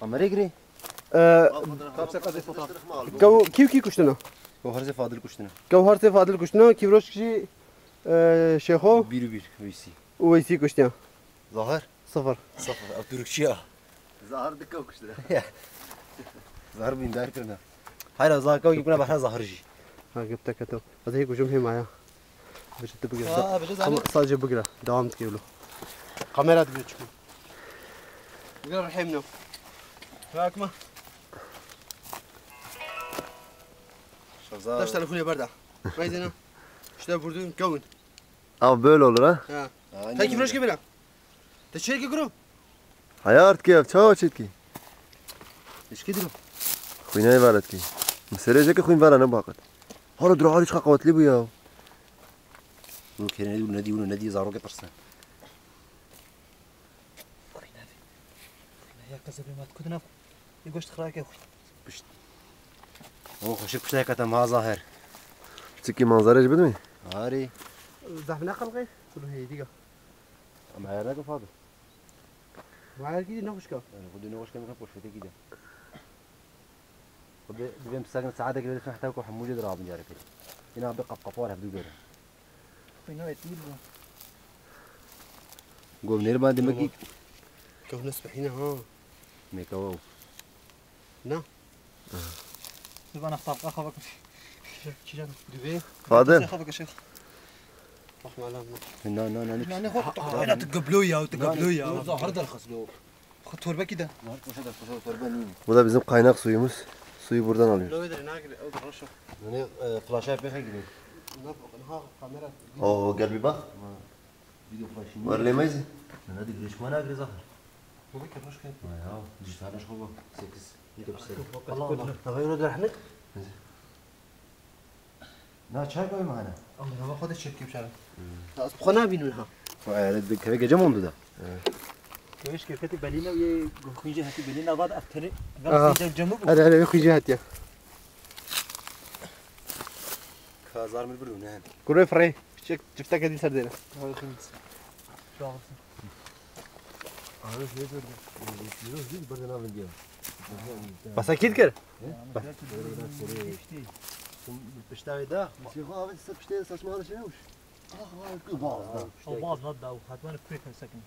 قمري قري كابسة قد فطر كو كيف كي كشتنا وهرزي فاضل كشتنا كو هرتي فاضل كشتنا كيف روش كشي آه، شيخو بيرو بير ويسي ويسي كشتنا ظاهر صفر صفر او تركشيا ظهر دكه وكشتنا ظاهر بين داير كنا هاي لا ظاهر كوي يكون بحنا ظاهر جي ها جبتك تو هذا هيك وجم هي معايا باش تبقى اه بجوز عليك صاجة بقرا دوام تكيلو كاميرا تقدر تشوف بقرا راكمة شغال Taş telefonu barda. Maydana. İşte vurdun kavun. Ama böyle olur ha. Ha. Sen kim ki bela? Te şey ki kuru? Hayat keyif çağa çetki. إيش كدرو خوينا يبارد كي مسرجة كخوين بالا نباقت هلا درو عليش قوات لي بيا ممكن نادي ونادي ونادي زارو كترسن يا كذا ما تكون يقوش تخراك يا أخوي هو خوشك كشتا كتم ها ظاهر. تسكي منظرة جبت مي هاري Zahmına kalkay. Kuru hey diga. اما هذاك فاضل Var ki ne hoş ka. أنا بدي نوش كم كم بوش كده بدي بدي مسكن سعادة كده في حتى كو حمولي دراب نجاري كده هنا بقى قفوار بدو غيره أخوي نوع تقيل قوم نير ما دمكي Kavun nasbihina ha. ميكاو يبقى انا اختار اخوك شجان Düve. فاضل اخوك يا شيخ Rahma Allah. نا نا نا يعني اخوك انا تقبلوا يا وتقبلوا يا ظهر ده الخصلو خد توربه كده وش هذا الخصلو تربانين Bu da bizim kaynak suyumuz. Suyu buradan alıyoruz. Lo eder nagri o da roşo. يعني فلاشات بخي كده Nafaq ha kamera. Oo gel bir bak. فيديو فلاشين Var lemeyiz. انا دي ليش ما ناقري ظهر Bu bir kırmış kayıp. يا جيت هذا شغل 6 الله. تغيروا ده إحنا لا شاي قوي معنا الله ما خد الشركة بشارع Asbukana binun ha. فعلا كيف جمون ده كيفش كيف كتب بالينا ويا خويجي هاتي بالينا بعد افتري جنوب Hadi hadi bir kuyucu ya. كازار من البردون هان Kuru frey. Çek çifte kedi sardena. شو عارف أنا شوية برد يروح آه بس بشتاوي أساس ما هذا شيء وش آه بعض ده أو بعض نضع وحتى كويك سكن